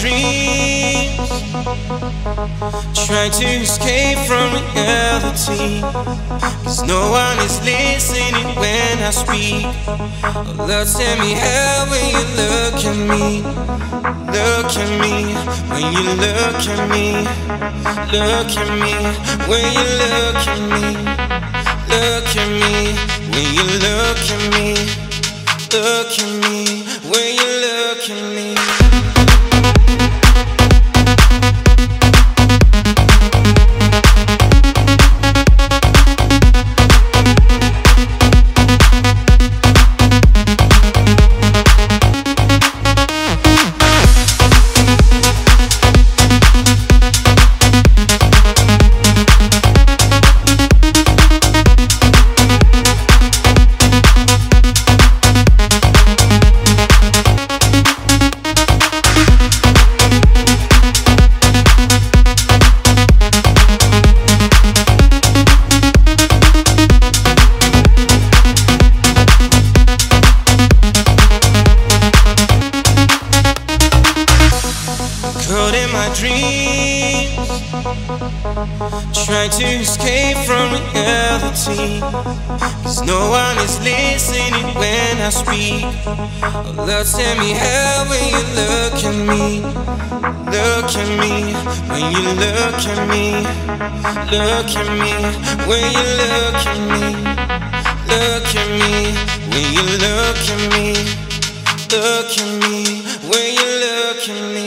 dreams. Trying to escape from reality. Cause no one is listening when I speak. Oh, Lord, tell me how when you look at me. Look at me. When you look at me. Look at me. When you look at me. Look at me. When you look at me. Look at me. Trying to escape from reality. Cause no one is listening when I speak. Oh, Lord, tell me how when you look at me. Look at me, when you look at me. Look at me, when you look at me. Look at me, when you look at me. Look at me when you Look at me,